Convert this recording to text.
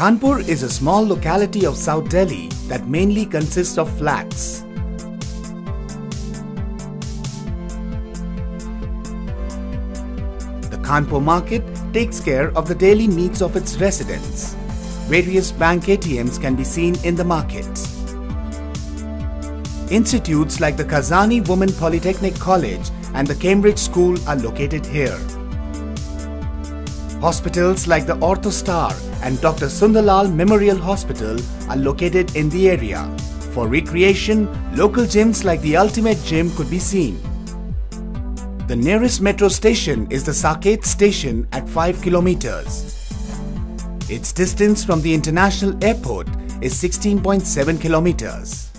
Khanpur is a small locality of South Delhi that mainly consists of flats. The Khanpur market takes care of the daily needs of its residents. Various bank ATMs can be seen in the market. Institutes like the Kazani Women Polytechnic College and the Cambridge School are located here. Hospitals like the Ortho Star and Dr. Sundarlal Memorial Hospital are located in the area. For recreation, local gyms like the Ultimate Gym could be seen. The nearest metro station is the Saket station at 5 kilometers. Its distance from the international airport is 16.7 kilometers.